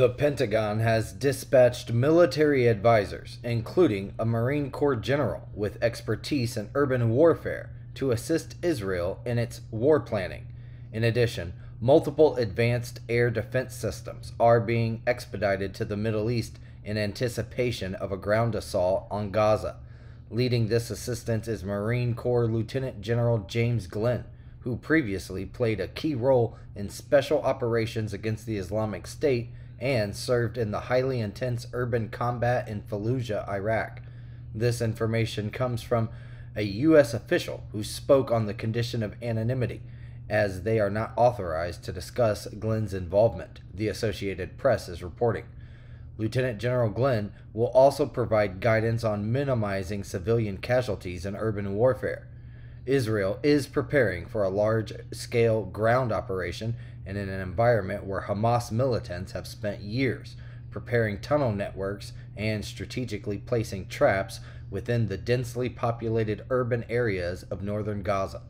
The Pentagon has dispatched military advisors, including a Marine Corps general with expertise in urban warfare, to assist Israel in its war planning. In addition, multiple advanced air defense systems are being expedited to the Middle East in anticipation of a ground assault on Gaza. Leading this assistance is Marine Corps Lieutenant General James Glynn, who previously played a key role in special operations against the Islamic State and served in the highly intense urban combat in Fallujah, Iraq. This information comes from a U.S. official who spoke on the condition of anonymity, as they are not authorized to discuss Glynn's involvement, the Associated Press is reporting. Lieutenant General Glynn will also provide guidance on minimizing civilian casualties in urban warfare. Israel is preparing for a large scale ground operation in an environment where Hamas militants have spent years preparing tunnel networks and strategically placing traps within the densely populated urban areas of northern Gaza.